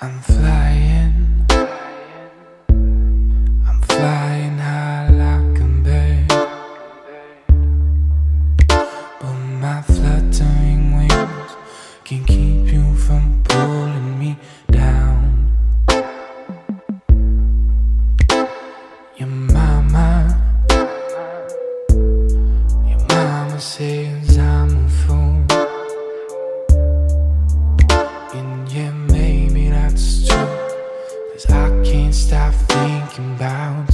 I'm fly Your mama. Your mama says I'm a fool. And yeah, maybe that's true. Cause I can't stop thinking about